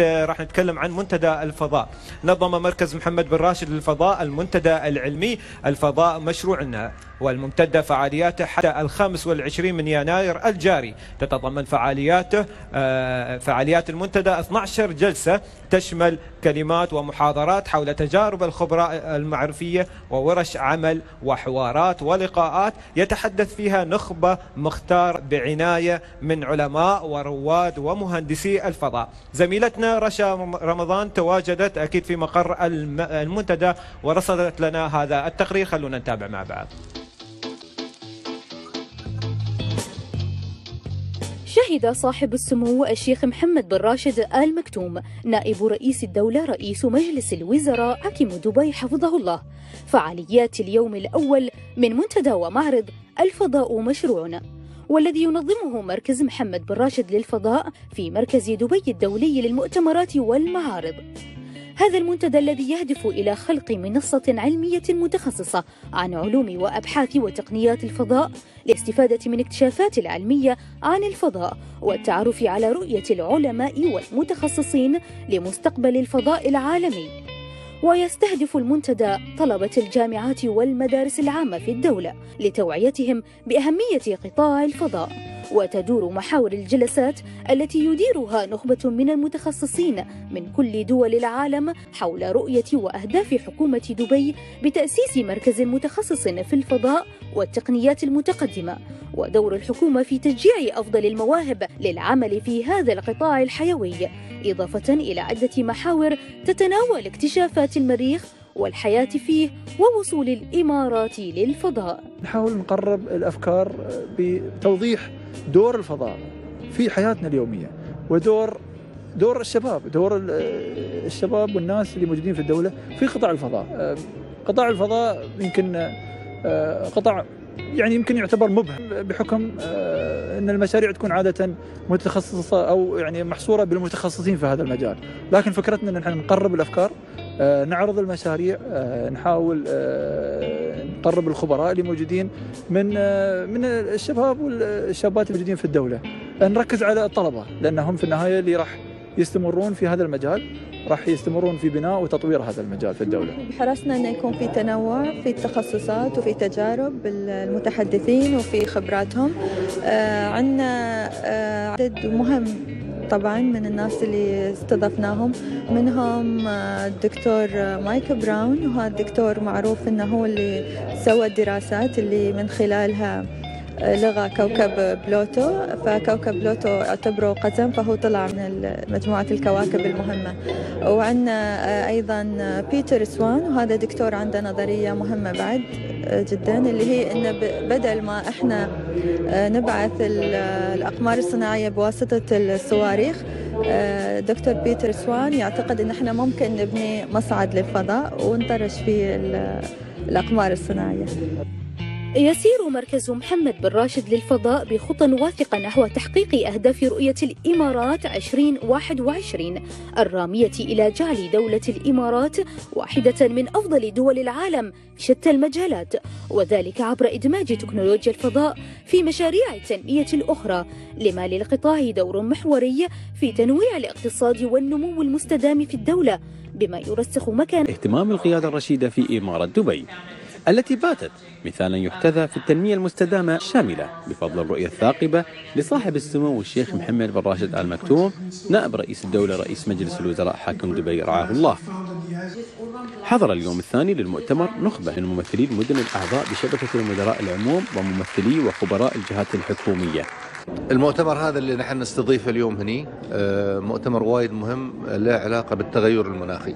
راح نتكلم عن منتدى الفضاء. نظم مركز محمد بن راشد للفضاء المنتدى العلمي. الفضاء مشروعنا والممتدة فعالياته حتى الخامس والعشرين من يناير الجاري. تتضمن فعالياته آه، فعاليات المنتدى 12 جلسة تشمل كلمات ومحاضرات حول تجارب الخبراء المعرفية وورش عمل وحوارات ولقاءات. يتحدث فيها نخبة مختار بعناية من علماء ورواد ومهندسي الفضاء. زميلتنا رشا رمضان تواجدت أكيد في مقر المنتدى ورصدت لنا هذا التقرير. خلونا نتابع مع بعض. شهد صاحب السمو الشيخ محمد بن راشد آل مكتوم نائب رئيس الدولة رئيس مجلس الوزراء حكيم دبي حفظه الله. فعاليات اليوم الأول من منتدى ومعرض الفضاء مشروعنا. والذي ينظمه مركز محمد بن راشد للفضاء في مركز دبي الدولي للمؤتمرات والمعارض. هذا المنتدى الذي يهدف إلى خلق منصة علمية متخصصة عن علوم وأبحاث وتقنيات الفضاء للاستفادة من اكتشافات العلمية عن الفضاء والتعرف على رؤية العلماء والمتخصصين لمستقبل الفضاء العالمي. ويستهدف المنتدى طلبة الجامعات والمدارس العامة في الدولة لتوعيتهم بأهمية قطاع الفضاء. وتدور محاور الجلسات التي يديرها نخبة من المتخصصين من كل دول العالم حول رؤية وأهداف حكومة دبي بتأسيس مركز متخصص في الفضاء والتقنيات المتقدمة. ودور الحكومة في تشجيع أفضل المواهب للعمل في هذا القطاع الحيوي إضافة إلى عدة محاور تتناول اكتشافات المريخ والحياة فيه ووصول الإمارات للفضاء. نحاول نقرب الأفكار بتوضيح دور الفضاء في حياتنا اليومية ودور دور الشباب دور الشباب والناس اللي موجودين في الدولة في قطاع الفضاء. قطاع الفضاء يمكن قطاع يعني يمكن يعتبر مبهم بحكم إن المشاريع تكون عادة متخصصة أو يعني محصورة بالمتخصصين في هذا المجال، لكن فكرتنا إن إحنا نقرب الأفكار نعرض المشاريع آه، نحاول آه، نقرب الخبراء اللي موجودين من من الشباب والشابات الموجودين في الدولة. نركز على الطلبة لأنهم في النهاية اللي راح يستمرون في هذا المجال راح يستمرون في بناء وتطوير هذا المجال في الدولة. حرصنا أن يكون في تنوع في التخصصات وفي تجارب المتحدثين وفي خبراتهم. عندنا عدد مهم طبعا من الناس اللي استضفناهم منهم الدكتور مايك براون وهذا الدكتور معروف إنه هو اللي سوى الدراسات اللي من خلالها لغى كوكب بلوتو فكوكب بلوتو اعتبره قزم فهو طلع من مجموعة الكواكب المهمة. وعندنا أيضا بيتر سوان وهذا دكتور عنده نظرية مهمة بعد جدا اللي هي انه بدل ما إحنا نبعث الأقمار الصناعية بواسطة الصواريخ دكتور بيتر سوان يعتقد إن إحنا ممكن نبني مصعد للفضاء ونطرش فيه الأقمار الصناعية. يسير مركز محمد بن راشد للفضاء بخطى واثقة نحو تحقيق أهداف رؤية الإمارات 2021 الرامية إلى جعل دولة الإمارات واحدة من أفضل دول العالم شتى المجالات وذلك عبر إدماج تكنولوجيا الفضاء في مشاريع التنمية الأخرى لما للقطاع دور محوري في تنويع الاقتصاد والنمو المستدام في الدولة بما يرسخ مكان اهتمام القيادة الرشيدة في إمارة دبي. التي باتت مثالا يحتذى في التنمية المستدامة الشاملة بفضل الرؤية الثاقبة لصاحب السمو الشيخ محمد بن راشد آل مكتوم نائب رئيس الدولة رئيس مجلس الوزراء حاكم دبي رعاه الله. حضر اليوم الثاني للمؤتمر نخبة من ممثلي المدن الأعضاء بشبكة المدراء العموم وممثلي وخبراء الجهات الحكومية. المؤتمر هذا اللي نحن نستضيفه اليوم هني آه، مؤتمر وايد مهم له علاقة بالتغير المناخي.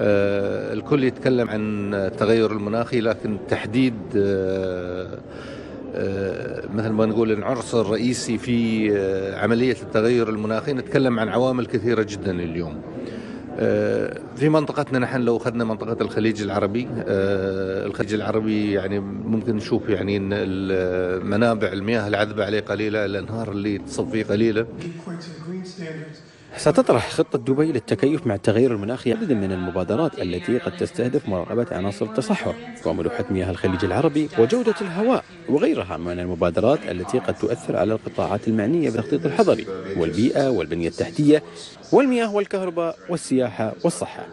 آه، الكل يتكلم عن التغير المناخي لكن تحديد آه، مثل ما نقول العنصر الرئيسي في عملية التغير المناخي نتكلم عن عوامل كثيرة جدا اليوم. في منطقتنا نحن لو أخذنا منطقة الخليج العربي آه، الخليج العربي يعني ممكن نشوف يعني منابع المياه العذبة عليه قليلة الأنهار اللي تصب فيه قليلة. ستطرح خطة دبي للتكيف مع التغير المناخي عدد من المبادرات التي قد تستهدف مراقبة عناصر التصحر وملوحة مياه الخليج العربي وجودة الهواء وغيرها من المبادرات التي قد تؤثر على القطاعات المعنية بالتخطيط الحضري والبيئة والبنية التحتية والمياه والكهرباء والسياحة والصحة.